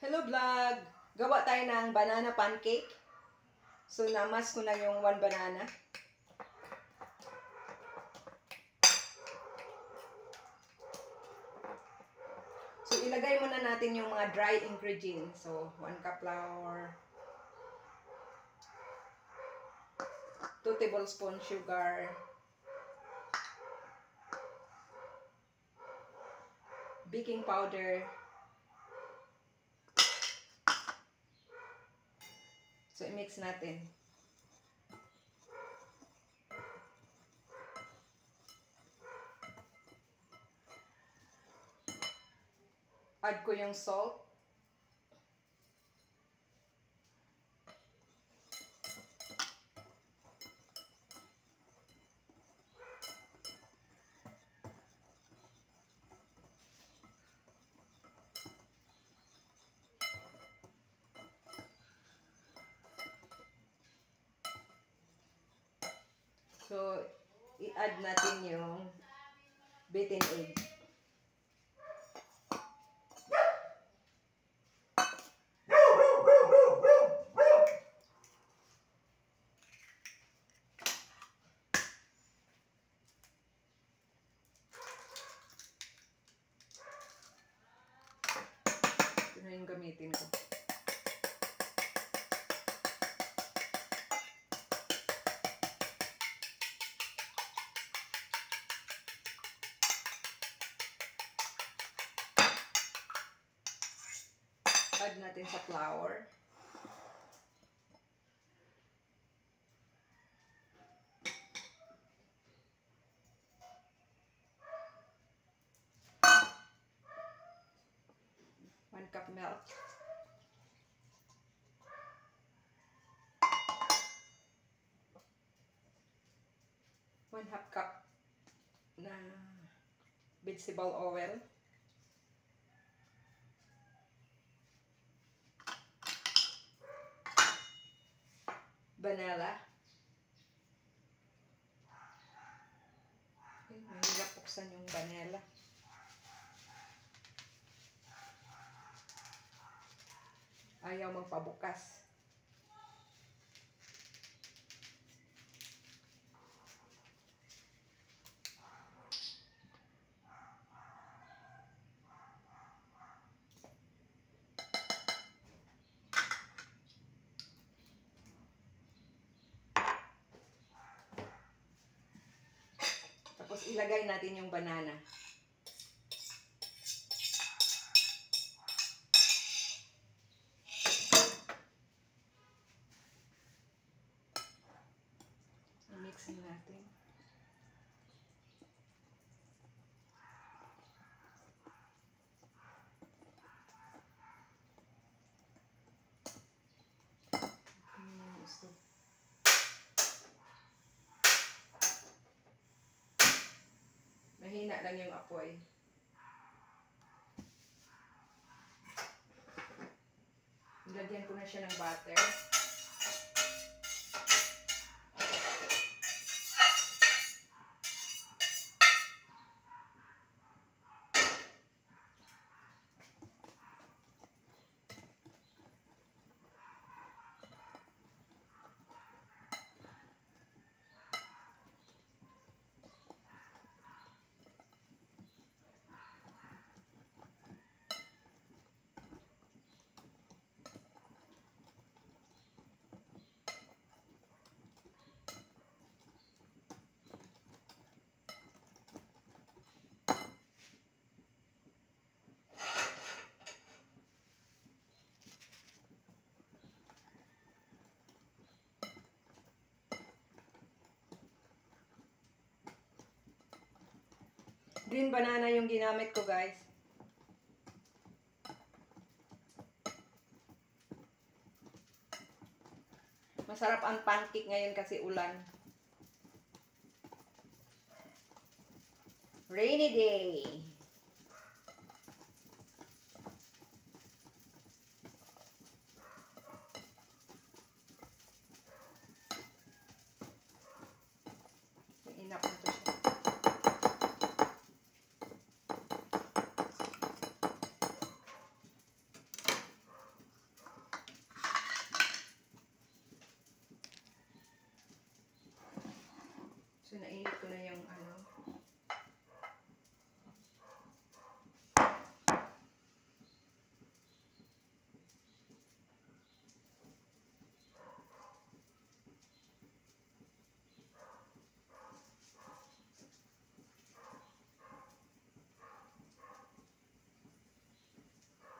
Hello vlog! Gawa tayo ng banana pancake. So, namas ko na yung one banana. So, ilagay muna natin yung mga dry ingredients. So, 1 cup flour, 2 tablespoon sugar, baking powder, So, i-mix natin. Add ko yung salt. So, i-add natin yung beaten egg. Add natin sa flour. One cup milk. One half cup na vegetable oil. Vanilla. Ay, mahirap buksan yung vanilla. Ayaw magpabukas. Ilagay natin yung banana. Mixin natin. Lang apoy. Lagyan ko na siya ng butter. Green banana yung ginamit ko, guys. Masarap ang pancake ngayon kasi ulan. Rainy day. Enough na to siya. Pinainit ko na yung ano.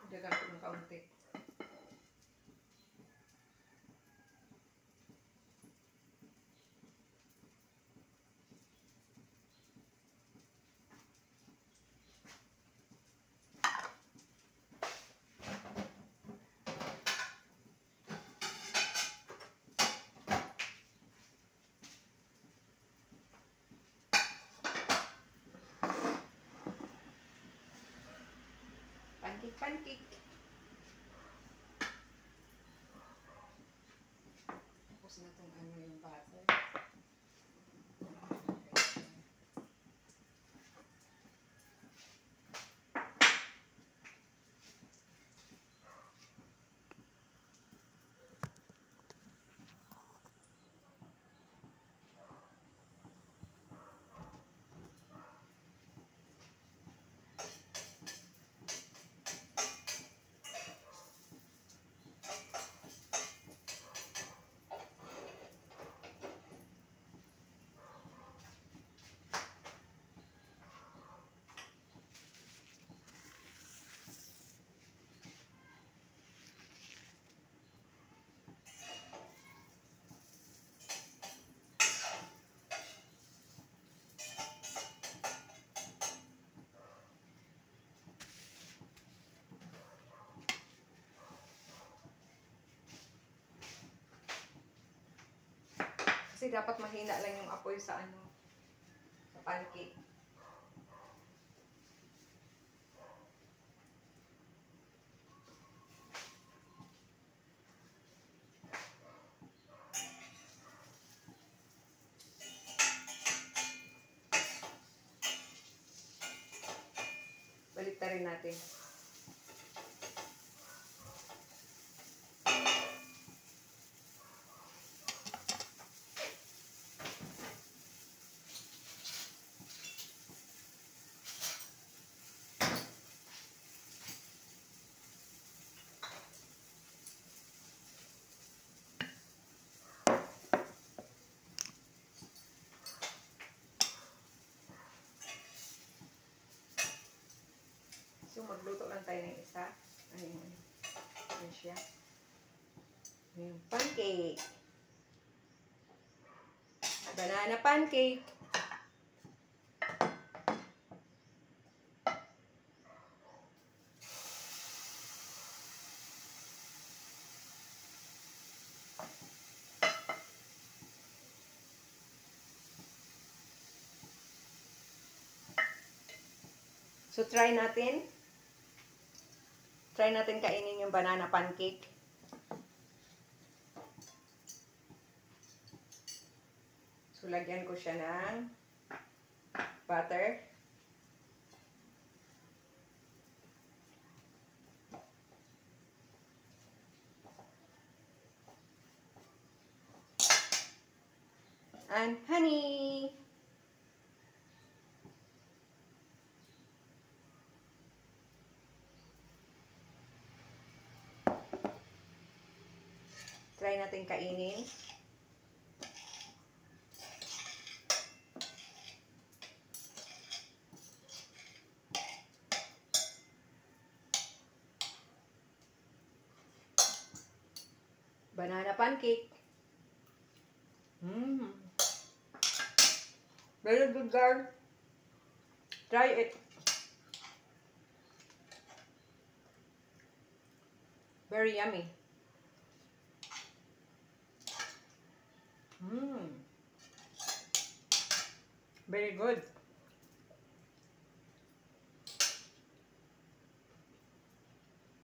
Dagan ko ng kaunti. Pancake, pancake. Kasi dapat mahina lang yung apoy sa ano, sa pancake. Balik rin natin. Magluto lang tayo ng isa. Ayun. Ayun siya. Ayun. Pancake. Banana pancake. So, try natin. Try natin kainin yung banana pancake. So, lagyan ko siya ng butter. And honey. Try natin kainin. Banana pancake. Mmm. Very good, girl. Try it. Very yummy. Mmm. Very good.